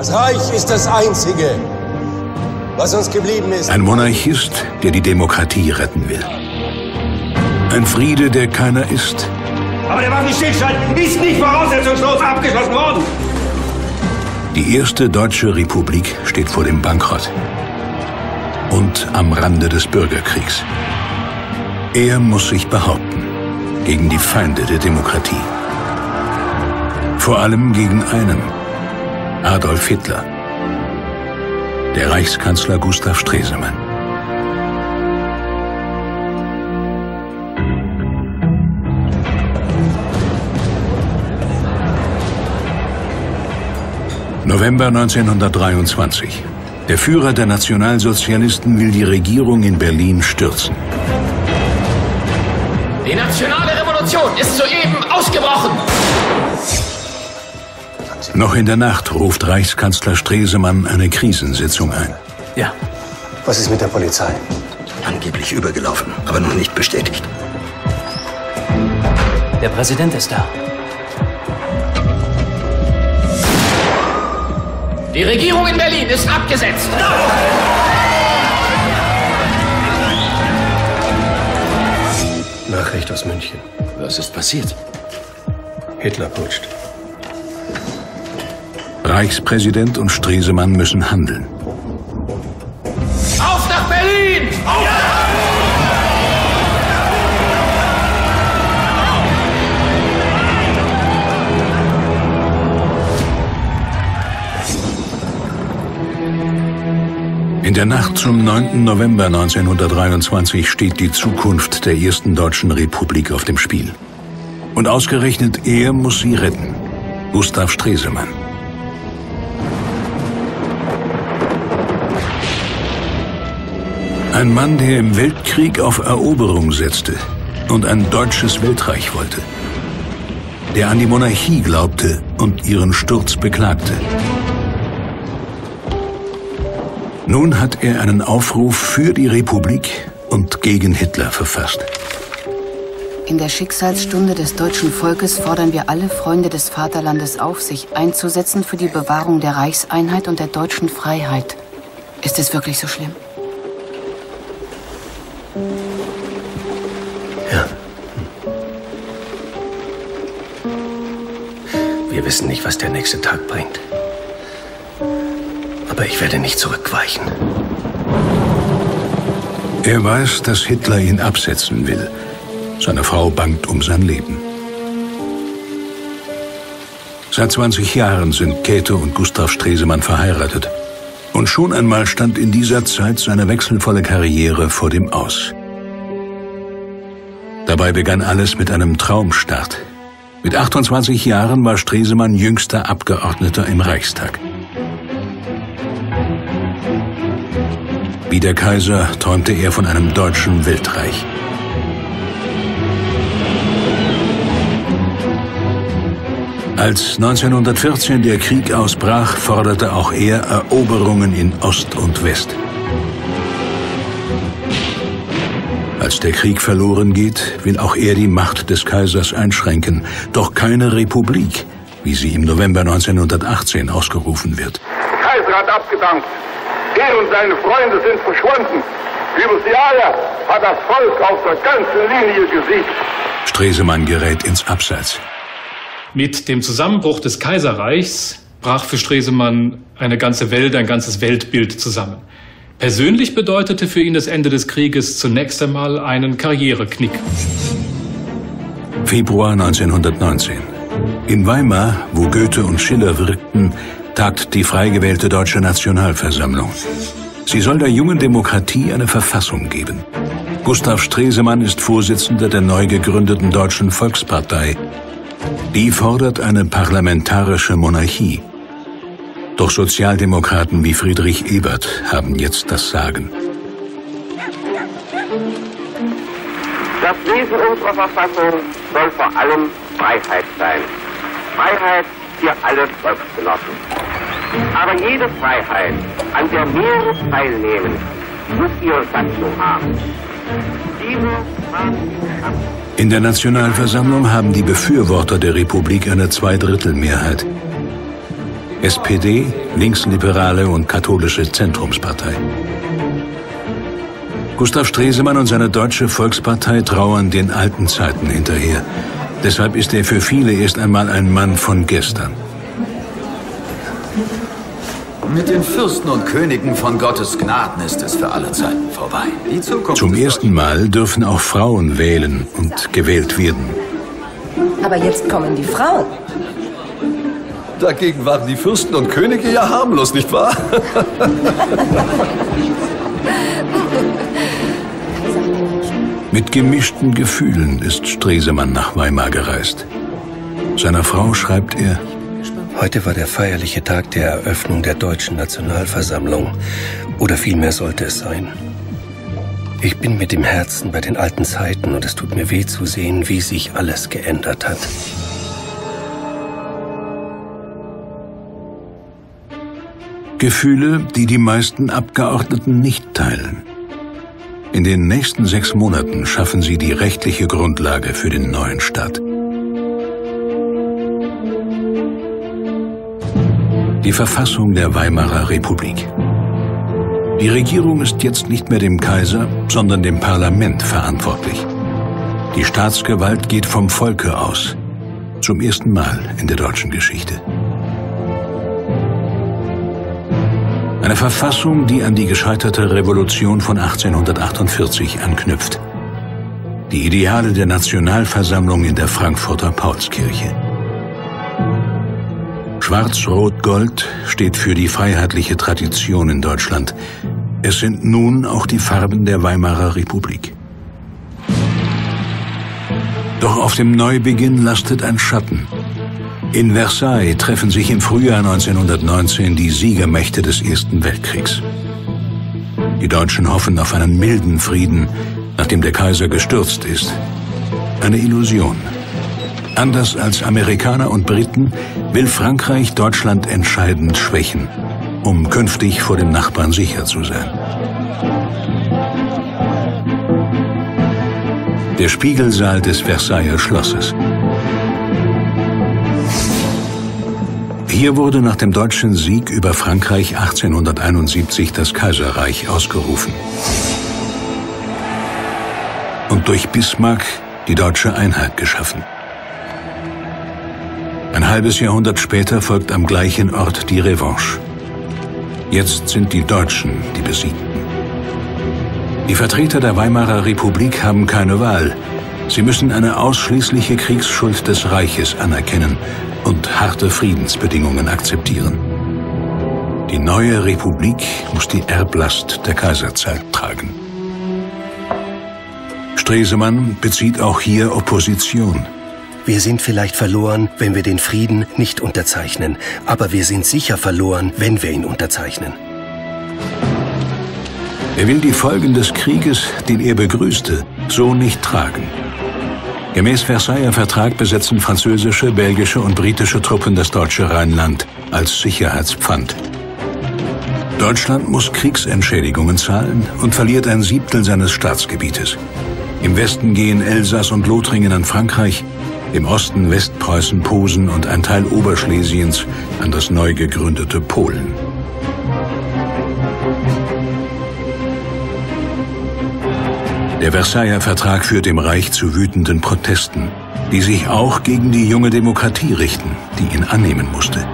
Das Reich ist das Einzige, was uns geblieben ist. Ein Monarchist, der die Demokratie retten will. Ein Friede, der keiner ist. Aber der Waffenstillstand ist nicht voraussetzungslos abgeschlossen worden. Die erste deutsche Republik steht vor dem Bankrott und am Rande des Bürgerkriegs. Er muss sich behaupten gegen die Feinde der Demokratie. Vor allem gegen einen, Adolf Hitler, der Reichskanzler Gustav Stresemann. November 1923. Der Führer der Nationalsozialisten will die Regierung in Berlin stürzen. Die nationale Revolution ist soeben ausgebrochen. Noch in der Nacht ruft Reichskanzler Stresemann eine Krisensitzung ein. Ja. Was ist mit der Polizei? Angeblich übergelaufen, aber noch nicht bestätigt. Der Präsident ist da. Die Regierung in Berlin ist abgesetzt. Nachricht aus München. Was ist passiert? Hitler putscht. Reichspräsident und Stresemann müssen handeln. Auf nach Berlin! Auf! In der Nacht zum 9. November 1923 steht die Zukunft der ersten deutschen Republik auf dem Spiel. Und ausgerechnet er muss sie retten. Gustav Stresemann. Ein Mann, der im Weltkrieg auf Eroberung setzte und ein deutsches Weltreich wollte. Der an die Monarchie glaubte und ihren Sturz beklagte. Nun hat er einen Aufruf für die Republik und gegen Hitler verfasst. In der Schicksalsstunde des deutschen Volkes fordern wir alle Freunde des Vaterlandes auf, sich einzusetzen für die Bewahrung der Reichseinheit und der deutschen Freiheit. Ist es wirklich so schlimm? Wir wissen nicht, was der nächste Tag bringt. Aber ich werde nicht zurückweichen. Er weiß, dass Hitler ihn absetzen will. Seine Frau bangt um sein Leben. Seit 20 Jahren sind Käthe und Gustav Stresemann verheiratet. Und schon einmal stand in dieser Zeit seine wechselvolle Karriere vor dem Aus. Dabei begann alles mit einem Traumstart. Mit 28 Jahren war Stresemann jüngster Abgeordneter im Reichstag. Wie der Kaiser träumte er von einem deutschen Weltreich. Als 1914 der Krieg ausbrach, forderte auch er Eroberungen in Ost und West. Als der Krieg verloren geht, will auch er die Macht des Kaisers einschränken, doch keine Republik, wie sie im November 1918 ausgerufen wird. Der Kaiser hat abgedankt. Er und seine Freunde sind verschwunden. Über die Jahre hat das Volk auf der ganzen Linie gesiegt. Stresemann gerät ins Abseits. Mit dem Zusammenbruch des Kaiserreichs brach für Stresemann eine ganze Welt, ein ganzes Weltbild zusammen. Persönlich bedeutete für ihn das Ende des Krieges zunächst einmal einen Karriereknick. Februar 1919. In Weimar, wo Goethe und Schiller wirkten, tagt die frei gewählte Deutsche Nationalversammlung. Sie soll der jungen Demokratie eine Verfassung geben. Gustav Stresemann ist Vorsitzender der neu gegründeten Deutschen Volkspartei. Die fordert eine parlamentarische Monarchie. Doch Sozialdemokraten wie Friedrich Ebert haben jetzt das Sagen. Das Wesen unserer Verfassung soll vor allem Freiheit sein. Freiheit für alle Volksgenossen. Aber jede Freiheit, an der mehrere teilnehmen, muss ihre Satzung haben. In der Nationalversammlung haben die Befürworter der Republik eine Zweidrittelmehrheit. SPD, linksliberale und katholische Zentrumspartei. Gustav Stresemann und seine Deutsche Volkspartei trauern den alten Zeiten hinterher. Deshalb ist er für viele erst einmal ein Mann von gestern. Mit den Fürsten und Königen von Gottes Gnaden ist es für alle Zeiten vorbei. Die Zukunft Zum ersten Mal dürfen auch Frauen wählen und gewählt werden. Aber jetzt kommen die Frauen. Dagegen waren die Fürsten und Könige ja harmlos, nicht wahr? Mit gemischten Gefühlen ist Stresemann nach Weimar gereist. Seiner Frau schreibt er, Heute war der feierliche Tag der Eröffnung der Deutschen Nationalversammlung. Oder vielmehr sollte es sein. Ich bin mit dem Herzen bei den alten Zeiten und es tut mir weh zu sehen, wie sich alles geändert hat. Gefühle, die die meisten Abgeordneten nicht teilen. In den nächsten sechs Monaten schaffen sie die rechtliche Grundlage für den neuen Staat. Die Verfassung der Weimarer Republik. Die Regierung ist jetzt nicht mehr dem Kaiser, sondern dem Parlament verantwortlich. Die Staatsgewalt geht vom Volke aus. Zum ersten Mal in der deutschen Geschichte. Eine Verfassung, die an die gescheiterte Revolution von 1848 anknüpft. Die Ideale der Nationalversammlung in der Frankfurter Paulskirche. Schwarz-Rot-Gold steht für die freiheitliche Tradition in Deutschland. Es sind nun auch die Farben der Weimarer Republik. Doch auf dem Neubeginn lastet ein Schatten. In Versailles treffen sich im Frühjahr 1919 die Siegermächte des Ersten Weltkriegs. Die Deutschen hoffen auf einen milden Frieden, nachdem der Kaiser gestürzt ist. Eine Illusion. Anders als Amerikaner und Briten will Frankreich Deutschland entscheidend schwächen, um künftig vor dem Nachbarn sicher zu sein. Der Spiegelsaal des Versailler Schlosses. Hier wurde nach dem deutschen Sieg über Frankreich 1871 das Kaiserreich ausgerufen. Und durch Bismarck die deutsche Einheit geschaffen. Ein halbes Jahrhundert später folgt am gleichen Ort die Revanche. Jetzt sind die Deutschen die Besiegten. Die Vertreter der Weimarer Republik haben keine Wahl. Sie müssen eine ausschließliche Kriegsschuld des Reiches anerkennen und harte Friedensbedingungen akzeptieren. Die neue Republik muss die Erblast der Kaiserzeit tragen. Stresemann bezieht auch hier Opposition. Wir sind vielleicht verloren, wenn wir den Frieden nicht unterzeichnen, aber wir sind sicher verloren, wenn wir ihn unterzeichnen. Er will die Folgen des Krieges, den er begrüßte, so nicht tragen. Gemäß Versailler Vertrag besetzen französische, belgische und britische Truppen das deutsche Rheinland als Sicherheitspfand. Deutschland muss Kriegsentschädigungen zahlen und verliert ein Siebtel seines Staatsgebietes. Im Westen gehen Elsass und Lothringen an Frankreich, im Osten Westpreußen, Posen und ein Teil Oberschlesiens an das neu gegründete Polen. Der Versailler Vertrag führt im Reich zu wütenden Protesten, die sich auch gegen die junge Demokratie richten, die ihn annehmen musste.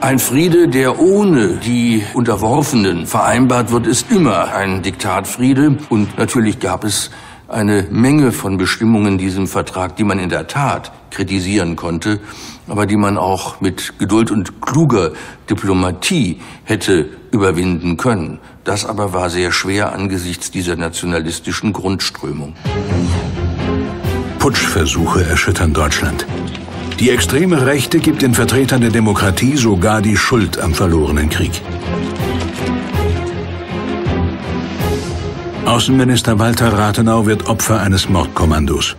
Ein Friede, der ohne die Unterworfenen vereinbart wird, ist immer ein Diktatfriede. Und natürlich gab es eine Menge von Bestimmungen in diesem Vertrag, die man in der Tat kritisieren konnte, aber die man auch mit Geduld und kluger Diplomatie hätte überwinden können. Das aber war sehr schwer angesichts dieser nationalistischen Grundströmung. Putschversuche erschüttern Deutschland. Die extreme Rechte gibt den Vertretern der Demokratie sogar die Schuld am verlorenen Krieg. Außenminister Walter Rathenau wird Opfer eines Mordkommandos.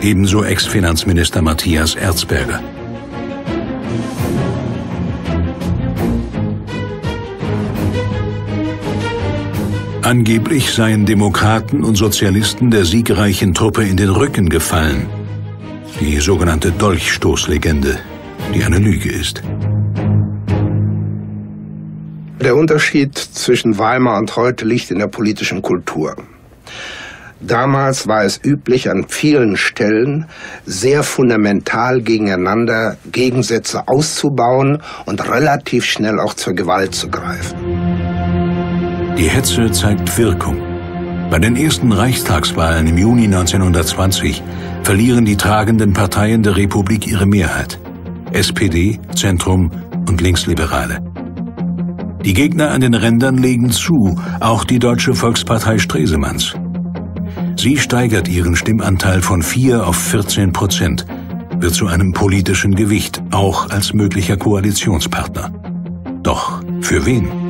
Ebenso Ex-Finanzminister Matthias Erzberger. Angeblich seien Demokraten und Sozialisten der siegreichen Truppe in den Rücken gefallen. Die sogenannte Dolchstoßlegende, die eine Lüge ist. Der Unterschied zwischen Weimar und heute liegt in der politischen Kultur. Damals war es üblich, an vielen Stellen sehr fundamental gegeneinander Gegensätze auszubauen und relativ schnell auch zur Gewalt zu greifen. Die Hetze zeigt Wirkung. Bei den ersten Reichstagswahlen im Juni 1920 verlieren die tragenden Parteien der Republik ihre Mehrheit. SPD, Zentrum und Linksliberale. Die Gegner an den Rändern legen zu, auch die Deutsche Volkspartei Stresemanns. Sie steigert ihren Stimmanteil von 4 auf 14 Prozent, wird zu einem politischen Gewicht, auch als möglicher Koalitionspartner. Doch für wen?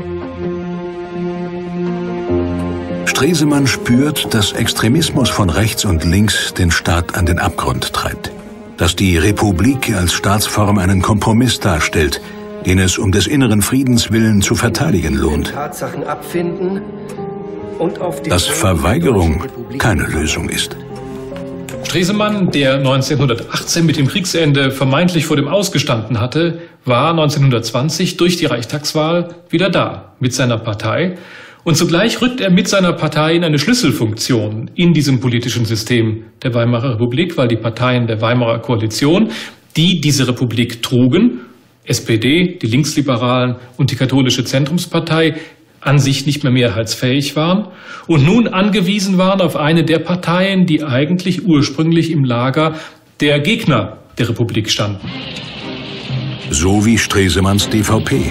Stresemann spürt, dass Extremismus von rechts und links den Staat an den Abgrund treibt. Dass die Republik als Staatsform einen Kompromiss darstellt, den es um des inneren Friedens willen zu verteidigen lohnt. Tatsachen abfinden dass Verweigerung keine Lösung ist. Stresemann, der 1918 mit dem Kriegsende vermeintlich vor dem Ausgestanden hatte, war 1920 durch die Reichstagswahl wieder da mit seiner Partei. Und zugleich rückt er mit seiner Partei in eine Schlüsselfunktion in diesem politischen System der Weimarer Republik, weil die Parteien der Weimarer Koalition, die diese Republik trugen, SPD, die Linksliberalen und die katholische Zentrumspartei, an sich nicht mehr mehrheitsfähig waren und nun angewiesen waren auf eine der Parteien, die eigentlich ursprünglich im Lager der Gegner der Republik standen. So wie Stresemanns DVP.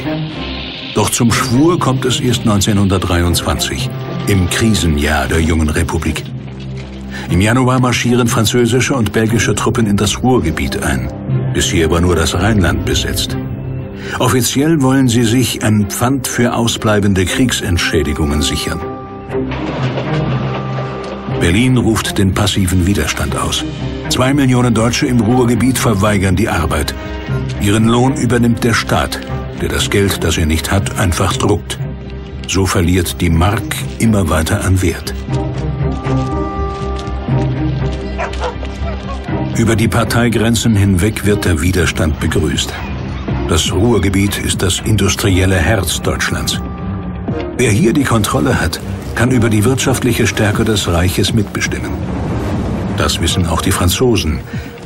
Doch zum Schwur kommt es erst 1923, im Krisenjahr der jungen Republik. Im Januar marschieren französische und belgische Truppen in das Ruhrgebiet ein. Bisher war nur das Rheinland besetzt. Offiziell wollen sie sich ein Pfand für ausbleibende Kriegsentschädigungen sichern. Berlin ruft den passiven Widerstand aus. Zwei Millionen Deutsche im Ruhrgebiet verweigern die Arbeit. Ihren Lohn übernimmt der Staat, der das Geld, das er nicht hat, einfach druckt. So verliert die Mark immer weiter an Wert. Über die Parteigrenzen hinweg wird der Widerstand begrüßt. Das Ruhrgebiet ist das industrielle Herz Deutschlands. Wer hier die Kontrolle hat, kann über die wirtschaftliche Stärke des Reiches mitbestimmen. Das wissen auch die Franzosen.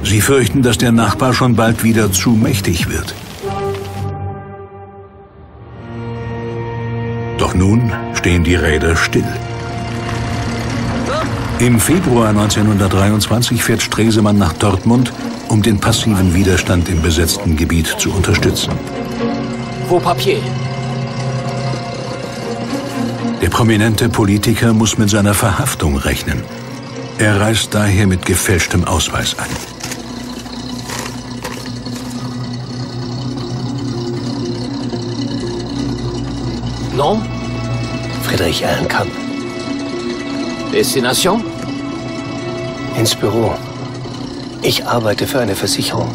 Sie fürchten, dass der Nachbar schon bald wieder zu mächtig wird. Doch nun stehen die Räder still. Im Februar 1923 fährt Stresemann nach Dortmund um den passiven Widerstand im besetzten Gebiet zu unterstützen. Vos papiers. Der prominente Politiker muss mit seiner Verhaftung rechnen. Er reist daher mit gefälschtem Ausweis ein. Friedrich Ehrenkamp. Destination? Ins Büro. Ich arbeite für eine Versicherung.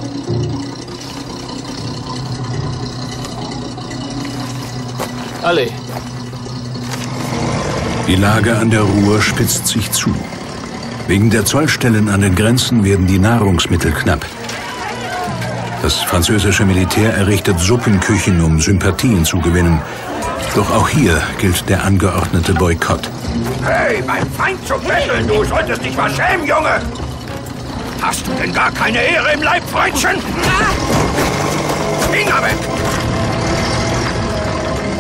Alle. Die Lage an der Ruhr spitzt sich zu. Wegen der Zollstellen an den Grenzen werden die Nahrungsmittel knapp. Das französische Militär errichtet Suppenküchen, um Sympathien zu gewinnen. Doch auch hier gilt der angeordnete Boykott. Hey, beim Feind zu betteln, du solltest dich mal schämen, Junge! Hast du denn gar keine Ehre im Leib, Freundchen? Finger weg!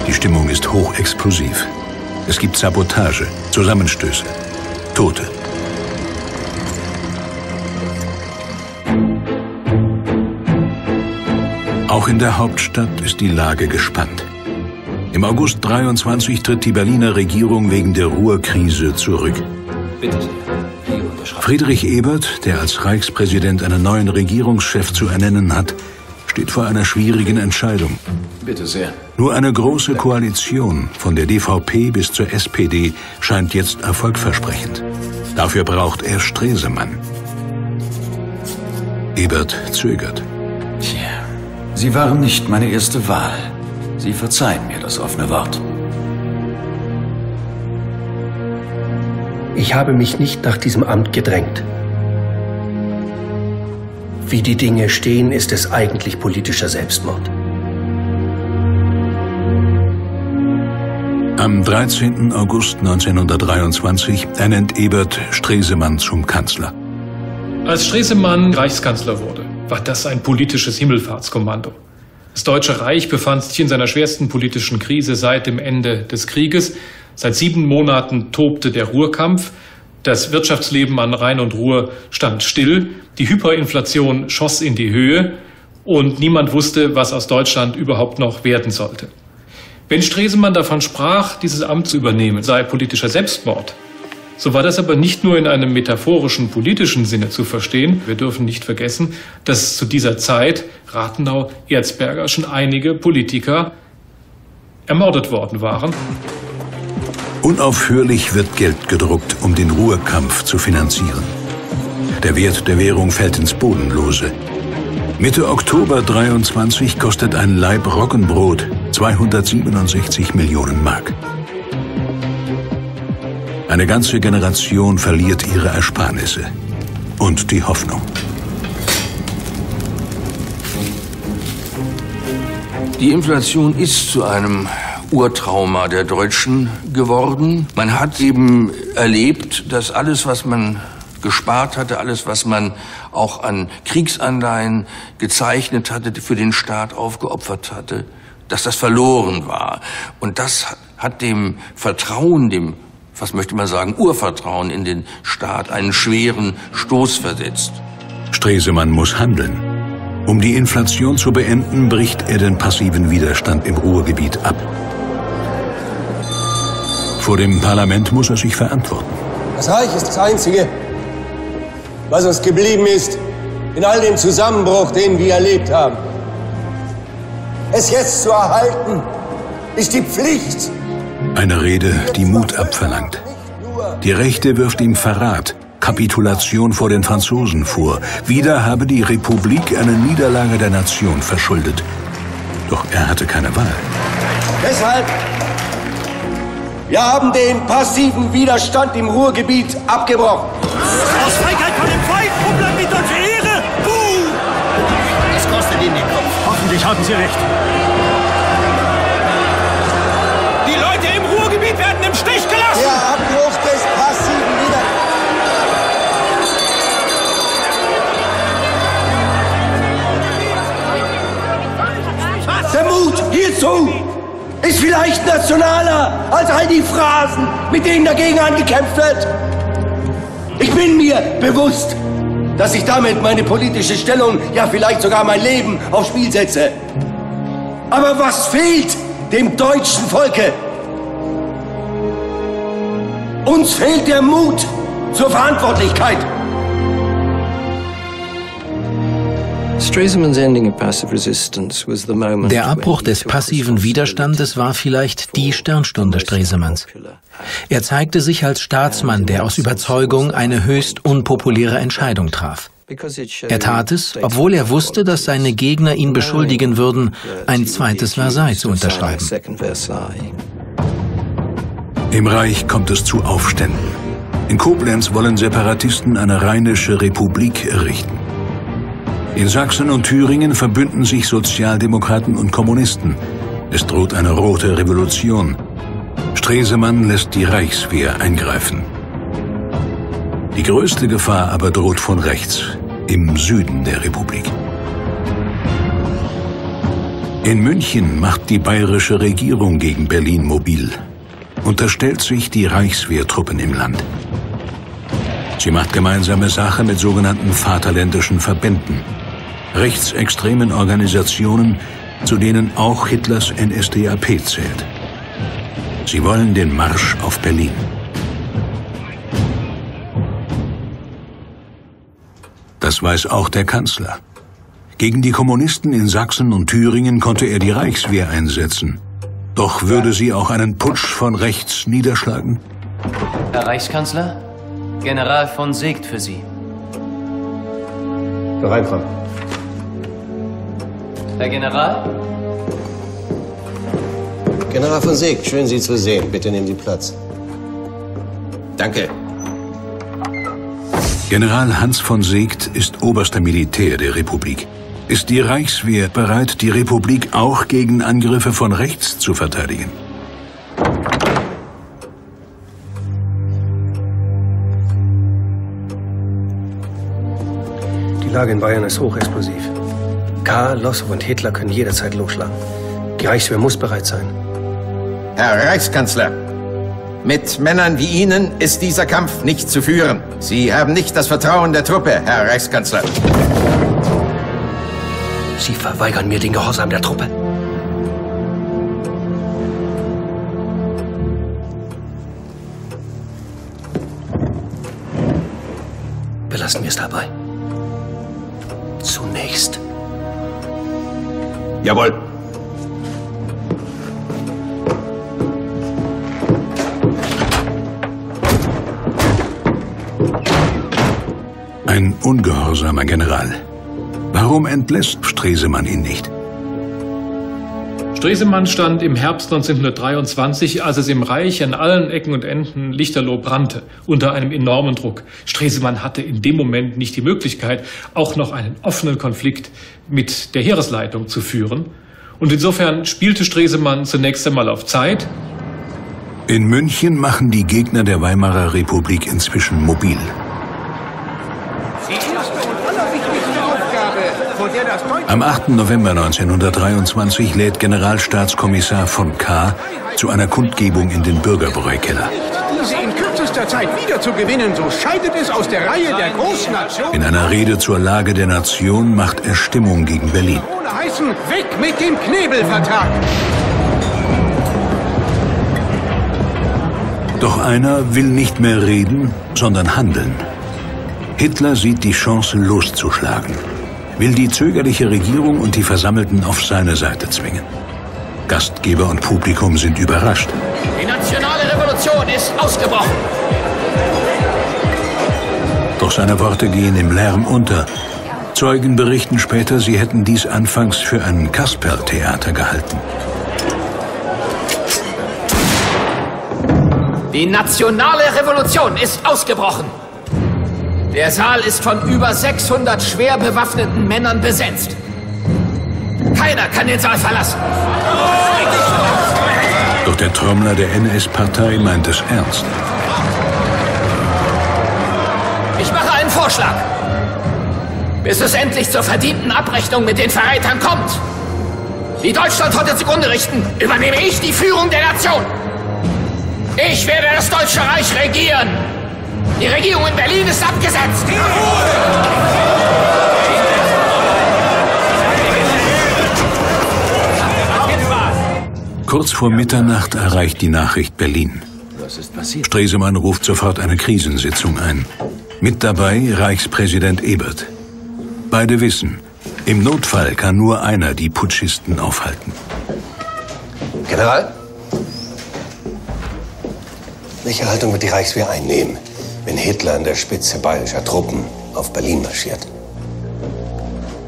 Die Stimmung ist hochexplosiv. Es gibt Sabotage, Zusammenstöße, Tote. Auch in der Hauptstadt ist die Lage gespannt. Im August 23 tritt die Berliner Regierung wegen der Ruhrkrise zurück. Bitte sehr. Friedrich Ebert, der als Reichspräsident einen neuen Regierungschef zu ernennen hat, steht vor einer schwierigen Entscheidung. Bitte sehr. Nur eine große Koalition von der DVP bis zur SPD scheint jetzt erfolgversprechend. Dafür braucht er Stresemann. Ebert zögert. Tja, Sie waren nicht meine erste Wahl. Sie verzeihen mir das offene Wort. Ich habe mich nicht nach diesem Amt gedrängt. Wie die Dinge stehen, ist es eigentlich politischer Selbstmord. Am 13. August 1923 ernennt Ebert Stresemann zum Kanzler. Als Stresemann Reichskanzler wurde, war das ein politisches Himmelfahrtskommando. Das Deutsche Reich befand sich in seiner schwersten politischen Krise seit dem Ende des Krieges. Seit sieben Monaten tobte der Ruhrkampf. Das Wirtschaftsleben an Rhein und Ruhr stand still. Die Hyperinflation schoss in die Höhe und niemand wusste, was aus Deutschland überhaupt noch werden sollte. Wenn Stresemann davon sprach, dieses Amt zu übernehmen, sei politischer Selbstmord, so war das aber nicht nur in einem metaphorischen politischen Sinne zu verstehen. Wir dürfen nicht vergessen, dass zu dieser Zeit Rathenau, Erzberger schon einige Politiker ermordet worden waren. Unaufhörlich wird Geld gedruckt, um den Ruhrkampf zu finanzieren. Der Wert der Währung fällt ins Bodenlose. Mitte Oktober 23 kostet ein Laib Roggenbrot 267 Millionen Mark. Eine ganze Generation verliert ihre Ersparnisse und die Hoffnung. Die Inflation ist zu einem Urtrauma der Deutschen geworden. Man hat eben erlebt, dass alles, was man gespart hatte, alles, was man auch an Kriegsanleihen gezeichnet hatte, für den Staat aufgeopfert hatte, dass das verloren war. Und das hat dem Vertrauen, dem, was möchte man sagen, Urvertrauen in den Staat einen schweren Stoß versetzt. Stresemann muss handeln. Um die Inflation zu beenden, bricht er den passiven Widerstand im Ruhrgebiet ab. Vor dem Parlament muss er sich verantworten. Das Reich ist das Einzige, was uns geblieben ist in all dem Zusammenbruch, den wir erlebt haben. Es jetzt zu erhalten, ist die Pflicht. Eine Rede, die Mut abverlangt. Die Rechte wirft ihm Verrat, Kapitulation vor den Franzosen vor. Wieder habe die Republik eine Niederlage der Nation verschuldet. Doch er hatte keine Wahl. Deshalb, wir haben den passiven Widerstand im Ruhrgebiet abgebrochen. Aus Feigheit von dem Feind, wo bleibt die deutsche Ehre? Buh! Das kostet Ihnen den Kopf. Hoffentlich haben Sie recht. Nationaler als all die Phrasen, mit denen dagegen angekämpft wird. Ich bin mir bewusst, dass ich damit meine politische Stellung, ja vielleicht sogar mein Leben aufs Spiel setze. Aber was fehlt dem deutschen Volke? Uns fehlt der Mut zur Verantwortlichkeit. Der Abbruch des passiven Widerstandes war vielleicht die Sternstunde Stresemanns. Er zeigte sich als Staatsmann, der aus Überzeugung eine höchst unpopuläre Entscheidung traf. Er tat es, obwohl er wusste, dass seine Gegner ihn beschuldigen würden, ein zweites Versailles zu unterschreiben. Im Reich kommt es zu Aufständen. In Koblenz wollen Separatisten eine rheinische Republik errichten. In Sachsen und Thüringen verbünden sich Sozialdemokraten und Kommunisten. Es droht eine rote Revolution. Stresemann lässt die Reichswehr eingreifen. Die größte Gefahr aber droht von rechts, im Süden der Republik. In München macht die bayerische Regierung gegen Berlin mobil, unterstellt sich die Reichswehrtruppen im Land. Sie macht gemeinsame Sache mit sogenannten vaterländischen Verbänden, rechtsextremen Organisationen, zu denen auch Hitlers NSDAP zählt. Sie wollen den Marsch auf Berlin. Das weiß auch der Kanzler. Gegen die Kommunisten in Sachsen und Thüringen konnte er die Reichswehr einsetzen. Doch würde sie auch einen Putsch von rechts niederschlagen? Herr Reichskanzler, General von Seegt für Sie. Reinkommen. Herr General? General von Seeg, schön Sie zu sehen. Bitte nehmen Sie Platz. Danke. General Hans von Seeckt ist oberster Militär der Republik. Ist die Reichswehr bereit, die Republik auch gegen Angriffe von rechts zu verteidigen? Die Lage in Bayern ist hochexplosiv. K., Lossow und Hitler können jederzeit losschlagen. Die Reichswehr muss bereit sein. Herr Reichskanzler, mit Männern wie Ihnen ist dieser Kampf nicht zu führen. Sie haben nicht das Vertrauen der Truppe, Herr Reichskanzler. Sie verweigern mir den Gehorsam der Truppe. Belassen wir es dabei. Zunächst. Jawohl. Ein ungehorsamer General. Warum entlässt Stresemann ihn nicht? Stresemann stand im Herbst 1923, als es im Reich an allen Ecken und Enden lichterloh brannte, unter einem enormen Druck. Stresemann hatte in dem Moment nicht die Möglichkeit, auch noch einen offenen Konflikt mit der Heeresleitung zu führen. Und insofern spielte Stresemann zunächst einmal auf Zeit. In München machen die Gegner der Weimarer Republik inzwischen mobil. Am 8. November 1923 lädt Generalstaatskommissar von K. zu einer Kundgebung in den Bürgerbräukeller. Diese in kürzester Zeit wiederzugewinnen, so scheidet es aus der Reihe der Großnationen. In einer Rede zur Lage der Nation macht er Stimmung gegen Berlin. Ohne heißen, weg mit dem Knebelvertrag. Doch einer will nicht mehr reden, sondern handeln. Hitler sieht die Chance loszuschlagen will die zögerliche Regierung und die Versammelten auf seine Seite zwingen. Gastgeber und Publikum sind überrascht. Die nationale Revolution ist ausgebrochen. Doch seine Worte gehen im Lärm unter. Zeugen berichten später, sie hätten dies anfangs für ein Kasperltheater gehalten. Die nationale Revolution ist ausgebrochen. Der Saal ist von über 600 schwer bewaffneten Männern besetzt. Keiner kann den Saal verlassen. Doch der Trommler der NS-Partei meint es ernst. Ich mache einen Vorschlag. Bis es endlich zur verdienten Abrechnung mit den Verrätern kommt, die Deutschland heute zugrunde richten, übernehme ich die Führung der Nation. Ich werde das Deutsche Reich regieren. Die Regierung in Berlin ist abgesetzt. Kurz vor Mitternacht erreicht die Nachricht Berlin. Was ist passiert? Stresemann ruft sofort eine Krisensitzung ein. Mit dabei Reichspräsident Ebert. Beide wissen, im Notfall kann nur einer die Putschisten aufhalten. General? Welche Haltung wird die Reichswehr einnehmen? Wenn Hitler an der Spitze bayerischer Truppen auf Berlin marschiert.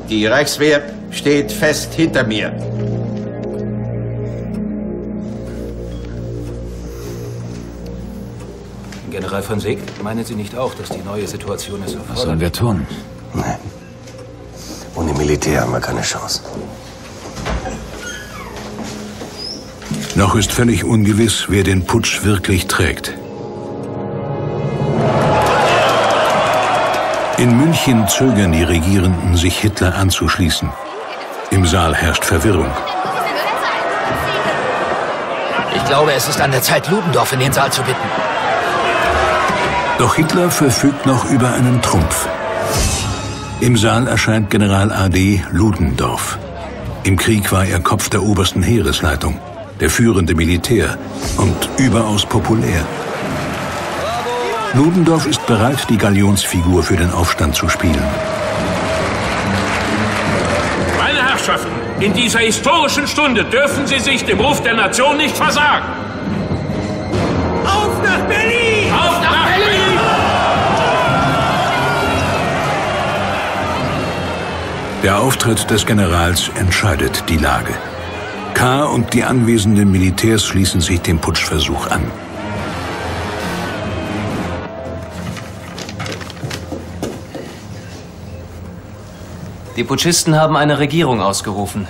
Die Reichswehr steht fest hinter mir. General von Seeg, meinen Sie nicht auch, dass die neue Situation es erfordert? Was sollen wir tun? Nein. Ohne Militär haben wir keine Chance. Noch ist völlig ungewiss, wer den Putsch wirklich trägt. In München zögern die Regierenden, sich Hitler anzuschließen. Im Saal herrscht Verwirrung. Ich glaube, es ist an der Zeit, Ludendorff in den Saal zu bitten. Doch Hitler verfügt noch über einen Trumpf. Im Saal erscheint General AD Ludendorff. Im Krieg war er Kopf der obersten Heeresleitung, der führende Militär und überaus populär. Ludendorff ist bereit, die Galionsfigur für den Aufstand zu spielen. Meine Herrschaften, in dieser historischen Stunde dürfen Sie sich dem Ruf der Nation nicht versagen. Auf nach Berlin! Auf nach Berlin! Der Auftritt des Generals entscheidet die Lage. K. und die anwesenden Militärs schließen sich dem Putschversuch an. Die Putschisten haben eine Regierung ausgerufen.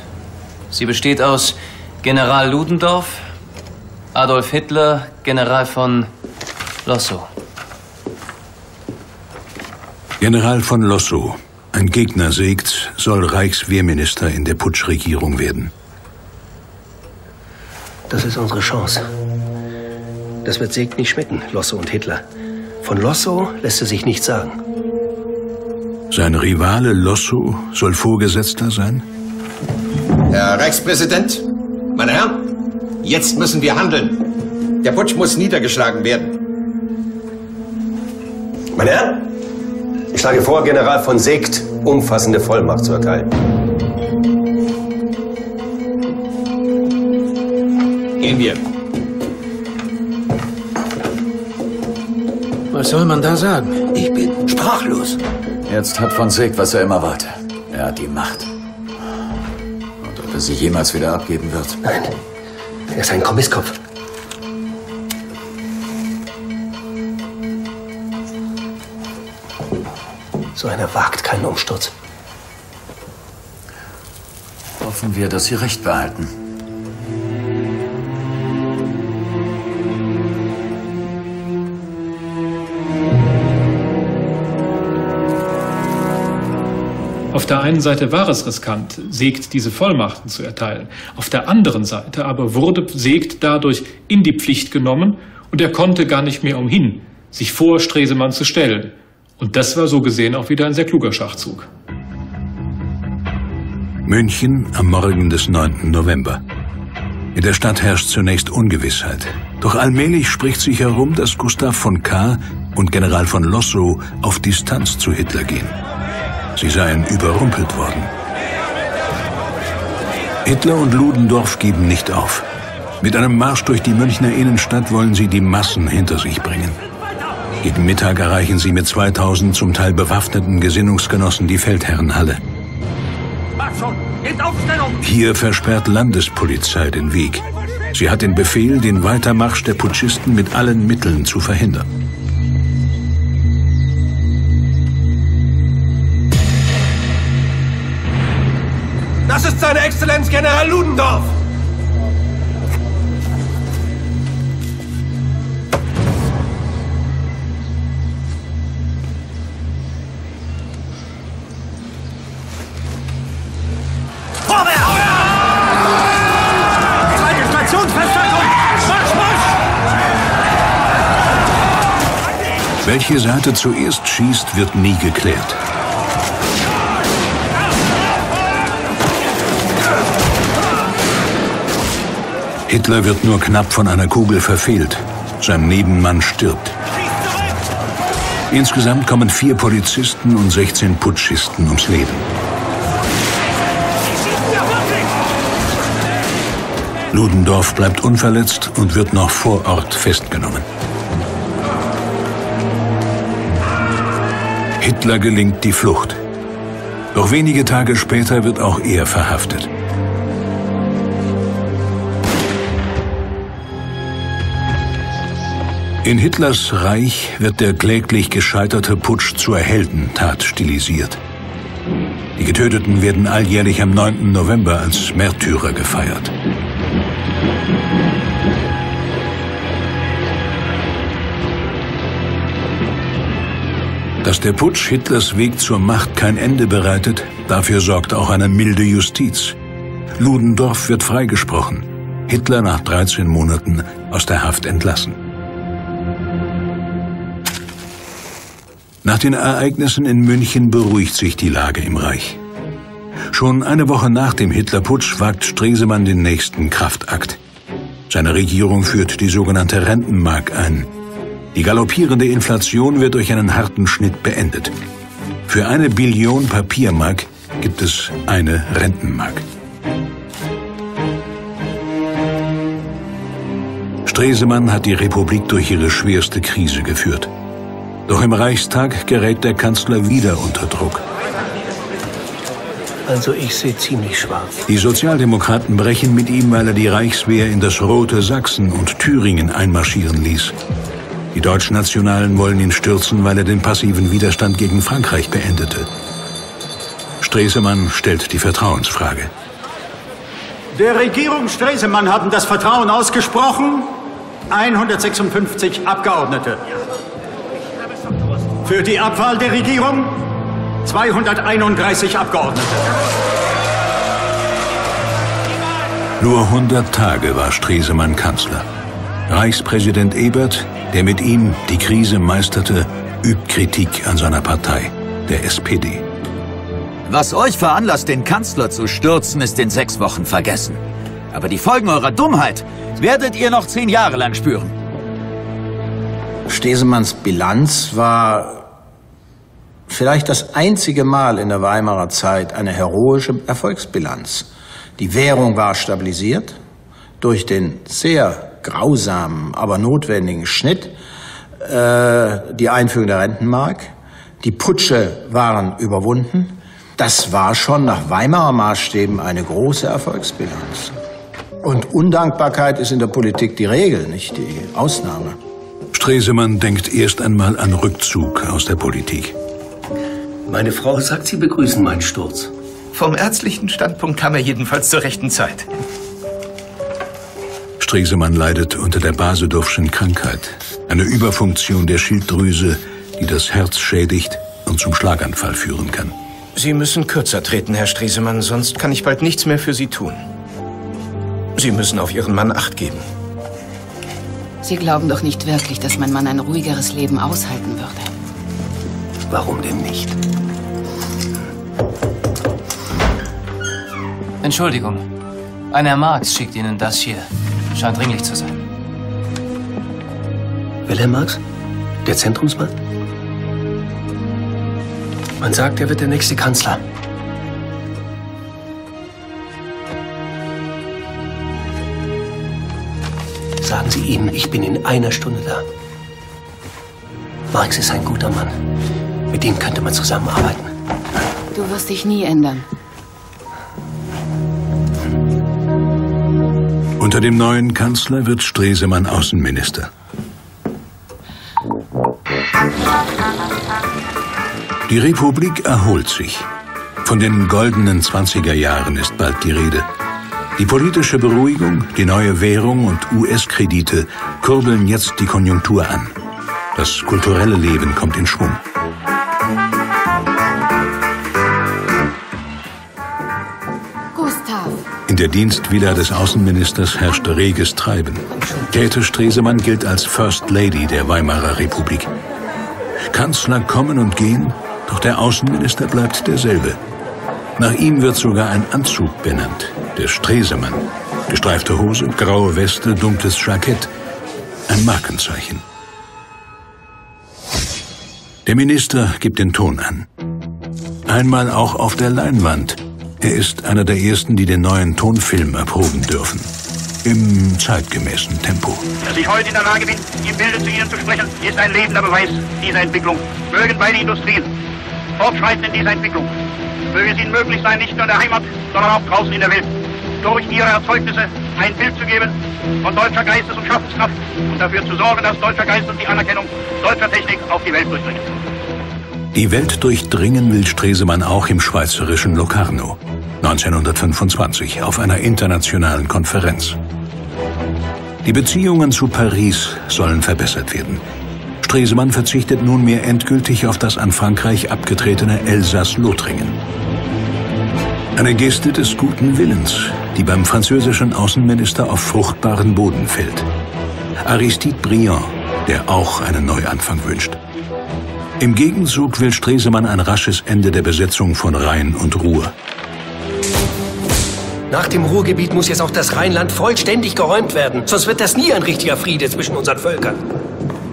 Sie besteht aus General Ludendorff, Adolf Hitler, General von Lossow. General von Lossow, ein Gegner Segts, soll Reichswehrminister in der Putschregierung werden. Das ist unsere Chance. Das wird Segt nicht schmecken, Lossow und Hitler. Von Lossow lässt er sich nichts sagen. Sein Rivale Lossow soll Vorgesetzter sein? Herr Reichspräsident, meine Herren, jetzt müssen wir handeln. Der Putsch muss niedergeschlagen werden. Meine Herren, ich schlage vor, General von Segt umfassende Vollmacht zu erteilen. Gehen wir. Was soll man da sagen? Ich bin sprachlos. Jetzt hat von Segt, was er immer wollte. Er hat die Macht. Und ob er sie jemals wieder abgeben wird? Nein, er ist ein Kommisskopf. So einer wagt keinen Umsturz. Hoffen wir, dass Sie recht behalten. Auf der einen Seite war es riskant, Segt diese Vollmachten zu erteilen. Auf der anderen Seite aber wurde Segt dadurch in die Pflicht genommen und er konnte gar nicht mehr umhin, sich vor Stresemann zu stellen. Und das war so gesehen auch wieder ein sehr kluger Schachzug. München am Morgen des 9. November. In der Stadt herrscht zunächst Ungewissheit. Doch allmählich spricht sich herum, dass Gustav von K. und General von Lossow auf Distanz zu Hitler gehen. Sie seien überrumpelt worden. Hitler und Ludendorff geben nicht auf. Mit einem Marsch durch die Münchner Innenstadt wollen sie die Massen hinter sich bringen. Gegen Mittag erreichen sie mit 2000 zum Teil bewaffneten Gesinnungsgenossen die Feldherrenhalle. Hier versperrt Landespolizei den Weg. Sie hat den Befehl, den Weitermarsch der Putschisten mit allen Mitteln zu verhindern. Das ist seine Exzellenz General Ludendorff. Welche Seite zuerst schießt, wird nie geklärt. Hitler wird nur knapp von einer Kugel verfehlt. Sein Nebenmann stirbt. Insgesamt kommen vier Polizisten und 16 Putschisten ums Leben. Ludendorff bleibt unverletzt und wird noch vor Ort festgenommen. Hitler gelingt die Flucht. Doch wenige Tage später wird auch er verhaftet. In Hitlers Reich wird der kläglich gescheiterte Putsch zur Heldentat stilisiert. Die Getöteten werden alljährlich am 9. November als Märtyrer gefeiert. Dass der Putsch Hitlers Weg zur Macht kein Ende bereitet, dafür sorgt auch eine milde Justiz. Ludendorff wird freigesprochen, Hitler nach 13 Monaten aus der Haft entlassen. Nach den Ereignissen in München beruhigt sich die Lage im Reich. Schon eine Woche nach dem Hitlerputsch wagt Stresemann den nächsten Kraftakt. Seine Regierung führt die sogenannte Rentenmark ein. Die galoppierende Inflation wird durch einen harten Schnitt beendet. Für eine Billion Papiermark gibt es eine Rentenmark. Stresemann hat die Republik durch ihre schwerste Krise geführt. Doch im Reichstag gerät der Kanzler wieder unter Druck. Also ich sehe ziemlich schwarz. Die Sozialdemokraten brechen mit ihm, weil er die Reichswehr in das rote Sachsen und Thüringen einmarschieren ließ. Die Deutschnationalen wollen ihn stürzen, weil er den passiven Widerstand gegen Frankreich beendete. Stresemann stellt die Vertrauensfrage. Der Regierung Stresemann haben das Vertrauen ausgesprochen. 156 Abgeordnete. Für die Abwahl der Regierung 231 Abgeordnete. Nur 100 Tage war Stresemann Kanzler. Reichspräsident Ebert, der mit ihm die Krise meisterte, übt Kritik an seiner Partei, der SPD. Was euch veranlasst, den Kanzler zu stürzen, ist in sechs Wochen vergessen. Aber die Folgen eurer Dummheit werdet ihr noch zehn Jahre lang spüren. Stesemanns Bilanz war vielleicht das einzige Mal in der Weimarer Zeit eine heroische Erfolgsbilanz. Die Währung war stabilisiert durch den sehr grausamen, aber notwendigen Schnitt, äh, die Einführung der Rentenmark. Die Putsche waren überwunden. Das war schon nach Weimarer Maßstäben eine große Erfolgsbilanz. Und Undankbarkeit ist in der Politik die Regel, nicht die Ausnahme. Stresemann denkt erst einmal an Rückzug aus der Politik. Meine Frau sagt, Sie begrüßen meinen Sturz. Vom ärztlichen Standpunkt kam er jedenfalls zur rechten Zeit. Stresemann leidet unter der Basedorfschen Krankheit, eine Überfunktion der Schilddrüse, die das Herz schädigt und zum Schlaganfall führen kann. Sie müssen kürzer treten, Herr Stresemann, sonst kann ich bald nichts mehr für Sie tun. Sie müssen auf Ihren Mann Acht geben. Sie glauben doch nicht wirklich, dass mein Mann ein ruhigeres Leben aushalten würde. Warum denn nicht? Entschuldigung. Ein Herr Marx schickt Ihnen das hier. Scheint dringlich zu sein. Wilhelm Marx? Der Zentrumsmann? Man sagt, er wird der nächste Kanzler. Sagen Sie ihm, ich bin in einer Stunde da. Marx ist ein guter Mann. Mit dem könnte man zusammenarbeiten. Du wirst dich nie ändern. Unter dem neuen Kanzler wird Stresemann Außenminister. Die Republik erholt sich. Von den goldenen 20er Jahren ist bald die Rede. Die politische Beruhigung, die neue Währung und US-Kredite kurbeln jetzt die Konjunktur an. Das kulturelle Leben kommt in Schwung. Gustav. In der Dienstvilla des Außenministers herrschte reges Treiben. Käthe Stresemann gilt als First Lady der Weimarer Republik. Kanzler kommen und gehen, doch der Außenminister bleibt derselbe. Nach ihm wird sogar ein Anzug benannt, der Stresemann. Gestreifte Hose, graue Weste, dunkles Jackett. Ein Markenzeichen. Der Minister gibt den Ton an. Einmal auch auf der Leinwand. Er ist einer der ersten, die den neuen Tonfilm erproben dürfen. Im zeitgemäßen Tempo. Dass ich heute in der Lage bin, im Bilde zu Ihnen zu sprechen, ist ein lebender Beweis dieser Entwicklung. Mögen beide Industrien fortschreiten in dieser Entwicklung. Möge es ihnen möglich sein, nicht nur in der Heimat, sondern auch draußen in der Welt, durch ihre Erzeugnisse ein Bild zu geben von deutscher Geistes- und Schaffenskraft und dafür zu sorgen, dass deutscher Geist und die Anerkennung deutscher Technik auf die Welt durchdringen. Die Welt durchdringen will Stresemann auch im schweizerischen Locarno. 1925 auf einer internationalen Konferenz. Die Beziehungen zu Paris sollen verbessert werden. Stresemann verzichtet nunmehr endgültig auf das an Frankreich abgetretene Elsass-Lothringen. Eine Geste des guten Willens, die beim französischen Außenminister auf fruchtbaren Boden fällt. Aristide Briand, der auch einen Neuanfang wünscht. Im Gegenzug will Stresemann ein rasches Ende der Besetzung von Rhein und Ruhr. Nach dem Ruhrgebiet muss jetzt auch das Rheinland vollständig geräumt werden. Sonst wird das nie ein richtiger Friede zwischen unseren Völkern.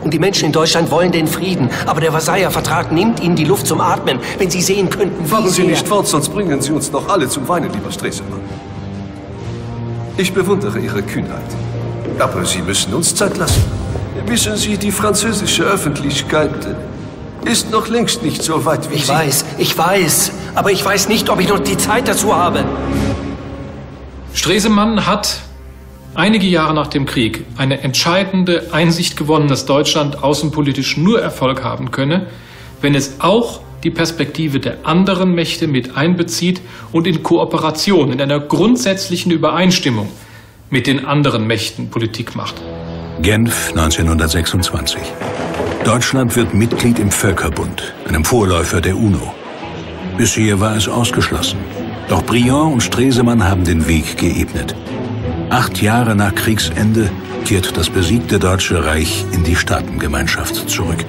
Und die Menschen in Deutschland wollen den Frieden. Aber der Versailler Vertrag nimmt ihnen die Luft zum Atmen, wenn sie sehen könnten, wie Fahren Sie nicht fort, sonst bringen Sie uns noch alle zum Weinen, lieber Stresemann. Ich bewundere Ihre Kühnheit. Aber Sie müssen uns Zeit lassen. Wissen Sie, die französische Öffentlichkeit ist noch längst nicht so weit wie Ich Sie. weiß, ich weiß. Aber ich weiß nicht, ob ich noch die Zeit dazu habe. Stresemann hat einige Jahre nach dem Krieg eine entscheidende Einsicht gewonnen, dass Deutschland außenpolitisch nur Erfolg haben könne, wenn es auch die Perspektive der anderen Mächte mit einbezieht und in Kooperation, in einer grundsätzlichen Übereinstimmung mit den anderen Mächten Politik macht. Genf 1926. Deutschland wird Mitglied im Völkerbund, einem Vorläufer der UNO. Bisher war es ausgeschlossen. Doch Briand und Stresemann haben den Weg geebnet. Acht Jahre nach Kriegsende kehrt das besiegte Deutsche Reich in die Staatengemeinschaft zurück.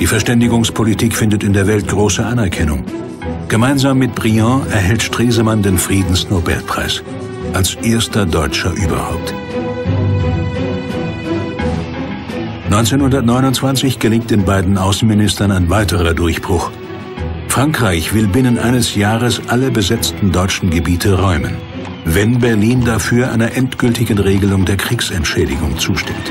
Die Verständigungspolitik findet in der Welt große Anerkennung. Gemeinsam mit Briand erhält Stresemann den Friedensnobelpreis. Als erster Deutscher überhaupt. 1929 gelingt den beiden Außenministern ein weiterer Durchbruch. Frankreich will binnen eines Jahres alle besetzten deutschen Gebiete räumen, wenn Berlin dafür einer endgültigen Regelung der Kriegsentschädigung zustimmt.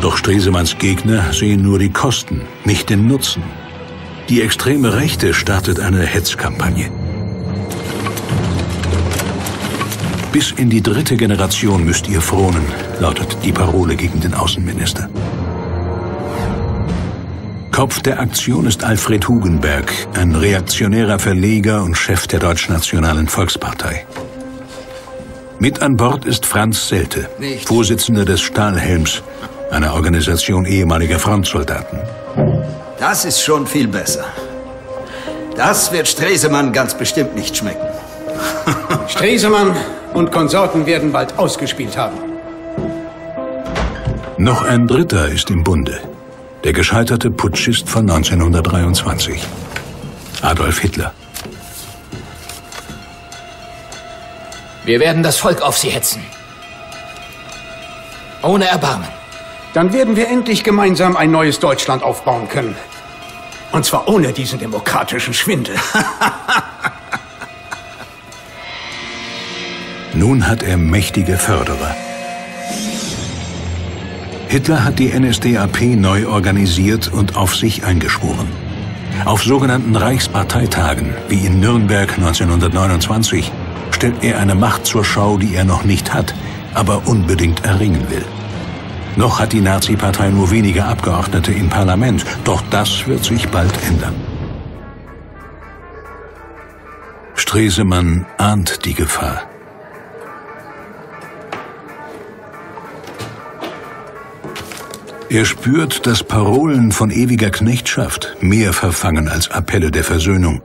Doch Stresemanns Gegner sehen nur die Kosten, nicht den Nutzen. Die extreme Rechte startet eine Hetzkampagne. Bis in die dritte Generation müsst ihr fronen, lautet die Parole gegen den Außenminister. Kopf der Aktion ist Alfred Hugenberg, ein reaktionärer Verleger und Chef der Deutschnationalen Volkspartei. Mit an Bord ist Franz Selte, Nicht. Vorsitzender des Stahlhelms, einer Organisation ehemaliger Frontsoldaten. Das ist schon viel besser. Das wird Stresemann ganz bestimmt nicht schmecken. Stresemann und Konsorten werden bald ausgespielt haben. Noch ein Dritter ist im Bunde. Der gescheiterte Putschist von 1923. Adolf Hitler. Wir werden das Volk auf sie hetzen. Ohne Erbarmen. Dann werden wir endlich gemeinsam ein neues Deutschland aufbauen können. Und zwar ohne diesen demokratischen Schwindel. Nun hat er mächtige Förderer. Hitler hat die NSDAP neu organisiert und auf sich eingeschworen. Auf sogenannten Reichsparteitagen, wie in Nürnberg 1929, stellt er eine Macht zur Schau, die er noch nicht hat, aber unbedingt erringen will. Noch hat die Nazi-Partei nur wenige Abgeordnete im Parlament, doch das wird sich bald ändern. Stresemann ahnt die Gefahr. Er spürt, dass Parolen von ewiger Knechtschaft mehr verfangen als Appelle der Versöhnung.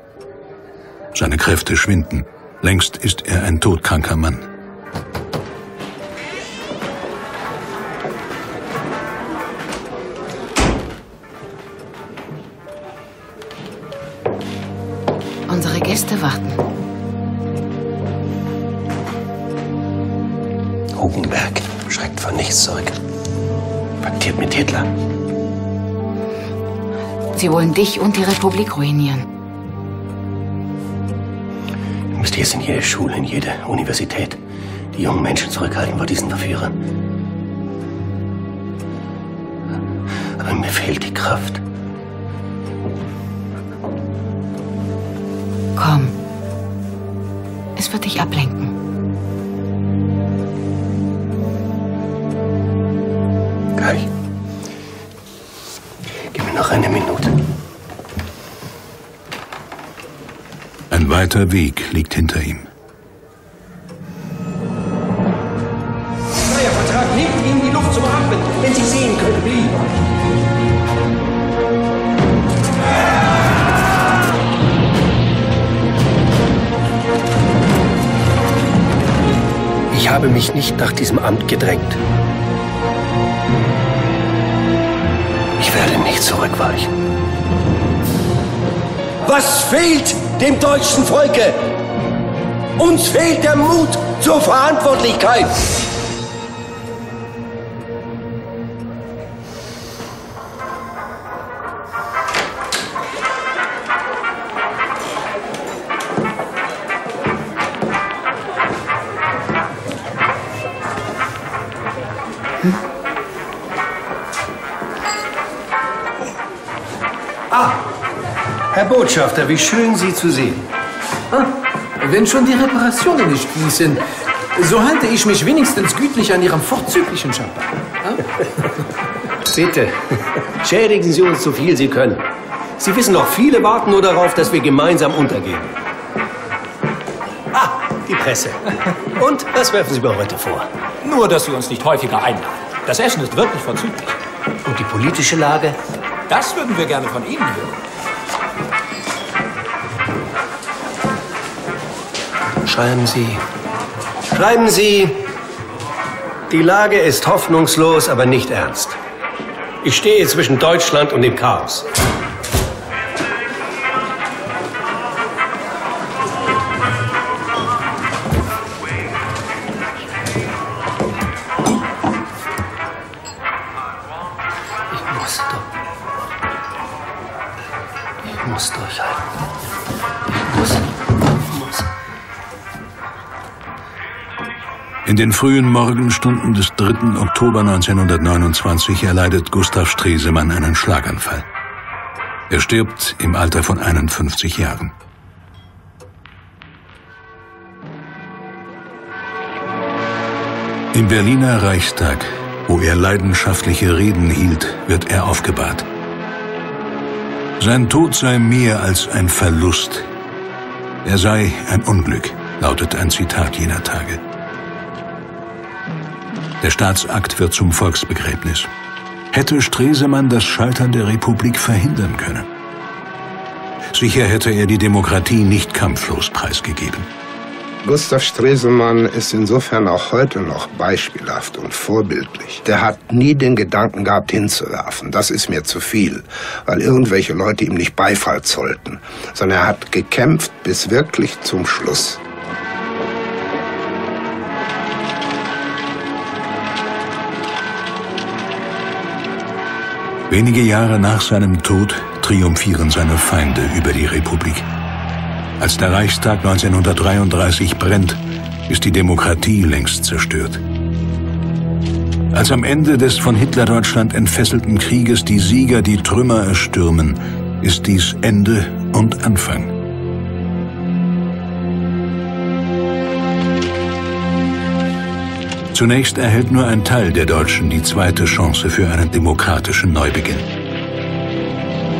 Seine Kräfte schwinden. Längst ist er ein todkranker Mann. Gäste warten. Hugenberg schreckt vor nichts zurück. Paktiert mit Hitler. Sie wollen dich und die Republik ruinieren. Du müsst jetzt in jede Schule, in jede Universität die jungen Menschen zurückhalten vor diesen Verführern. Aber mir fehlt die Kraft. Wird dich ablenken. Kai. Gib mir noch eine Minute. Ein weiter Weg liegt hinter ihm. Mich nicht nach diesem Amt gedrängt. Ich werde nicht zurückweichen. Was fehlt dem deutschen Volke? Uns fehlt der Mut zur Verantwortlichkeit. Botschafter, wie schön Sie zu sehen. Ah, wenn schon die Reparationen nicht fließen, so halte ich mich wenigstens gütlich an Ihrem vorzüglichen Champagner. Bitte, schädigen Sie uns so viel Sie können. Sie wissen doch, viele warten nur darauf, dass wir gemeinsam untergehen. Ah, die Presse. Und was werfen Sie mir heute vor? Nur, dass Sie uns nicht häufiger einladen. Das Essen ist wirklich vorzüglich. Und die politische Lage? Das würden wir gerne von Ihnen hören. Schreiben Sie. Schreiben Sie. Die Lage ist hoffnungslos, aber nicht ernst. Ich stehe zwischen Deutschland und dem Chaos. In den frühen Morgenstunden des 3. Oktober 1929 erleidet Gustav Stresemann einen Schlaganfall. Er stirbt im Alter von 51 Jahren. Im Berliner Reichstag, wo er leidenschaftliche Reden hielt, wird er aufgebahrt. Sein Tod sei mehr als ein Verlust. Er sei ein Unglück, lautet ein Zitat jener Tage. Der Staatsakt wird zum Volksbegräbnis. Hätte Stresemann das Scheitern der Republik verhindern können? Sicher hätte er die Demokratie nicht kampflos preisgegeben. Gustav Stresemann ist insofern auch heute noch beispielhaft und vorbildlich. Der hat nie den Gedanken gehabt, hinzuwerfen. Das ist mir zu viel, weil irgendwelche Leute ihm nicht Beifall zollten, sondern er hat gekämpft bis wirklich zum Schluss. Wenige Jahre nach seinem Tod triumphieren seine Feinde über die Republik. Als der Reichstag 1933 brennt, ist die Demokratie längst zerstört. Als am Ende des von Hitlerdeutschland entfesselten Krieges die Sieger die Trümmer erstürmen, ist dies Ende und Anfang. Zunächst erhält nur ein Teil der Deutschen die zweite Chance für einen demokratischen Neubeginn.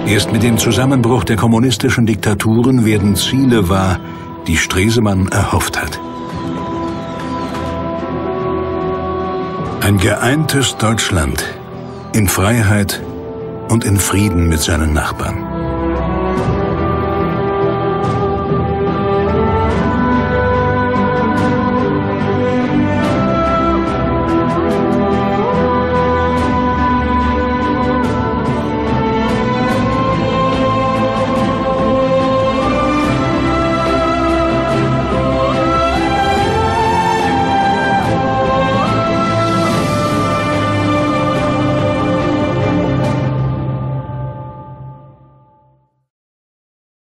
Erst mit dem Zusammenbruch der kommunistischen Diktaturen werden Ziele wahr, die Stresemann erhofft hat. Ein geeintes Deutschland in Freiheit und in Frieden mit seinen Nachbarn.